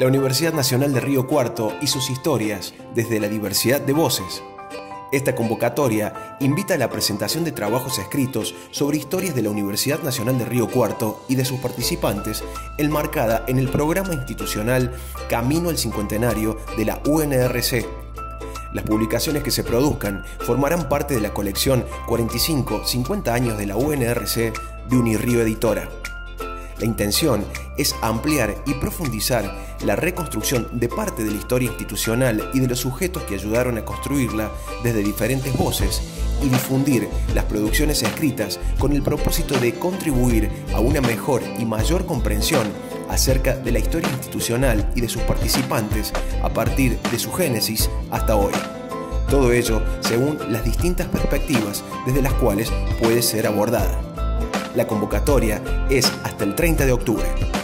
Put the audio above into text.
la Universidad Nacional de Río Cuarto y sus historias desde la diversidad de voces. Esta convocatoria invita a la presentación de trabajos escritos sobre historias de la Universidad Nacional de Río Cuarto y de sus participantes, enmarcada en el programa institucional Camino al Cincuentenario de la UNRC. Las publicaciones que se produzcan formarán parte de la colección 45-50 años de la UNRC de Unirrío Editora. La intención es ampliar y profundizar la reconstrucción de parte de la historia institucional y de los sujetos que ayudaron a construirla desde diferentes voces y difundir las producciones escritas con el propósito de contribuir a una mejor y mayor comprensión acerca de la historia institucional y de sus participantes a partir de su génesis hasta hoy. Todo ello según las distintas perspectivas desde las cuales puede ser abordada. La convocatoria es hasta el 30 de octubre.